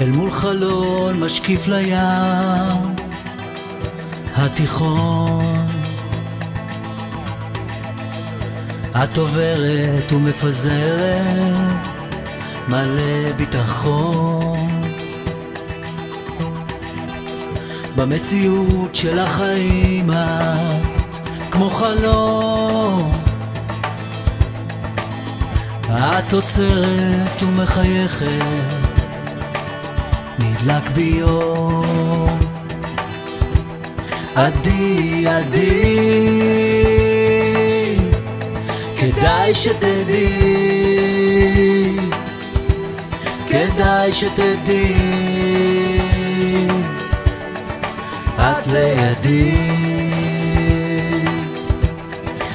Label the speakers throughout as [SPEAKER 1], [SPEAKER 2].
[SPEAKER 1] אל מול חלון משקיף לים התיכון. את עוברת ומפזרת מלא ביטחון. במציאות של החיים את כמו חלום את עוצרת ומחייכת נדלק בי עדי עדי. כדאי שתדעי. כדאי שתדעי. את לידי.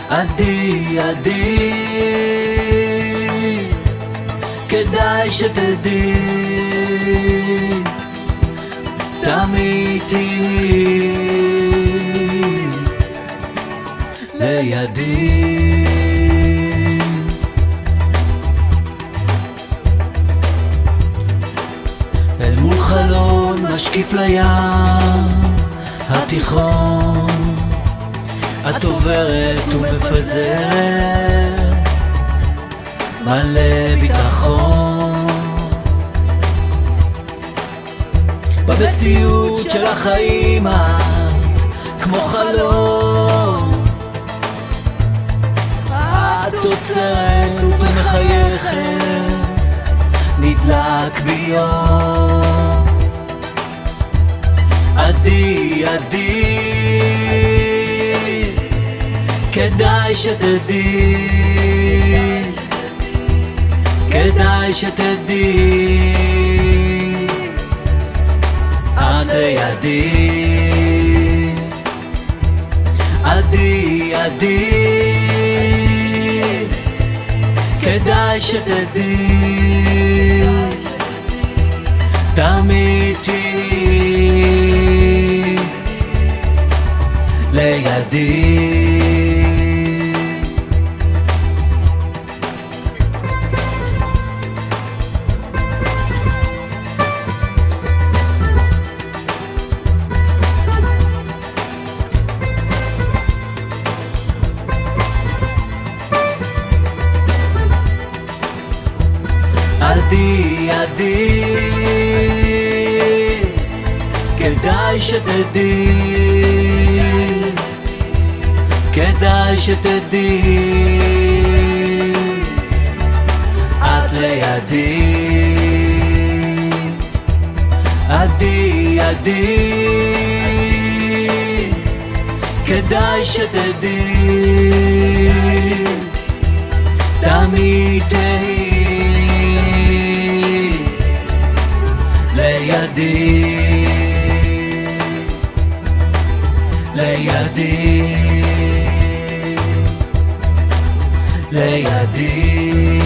[SPEAKER 1] עדי עדי. כדאי שתדעי תמיד תהיי לידי. אל מול חלון משקיף לים התיכון. את עוברת ומפזרת מלא ביטחון במציאות של החיים את כמו חלום. את עוצרת ומחייכת נדלק בי אור עדי עדי כדאי שתדעי. כדאי שתדעי את לידי עדי עדי כדאי שתדעי תמיד תהיי לידי עדי עדי כדאי שתדעי. כדאי שתדעי. את לידי. עדי עדי כדאי שתדעי. תמיד לידי לידי לידי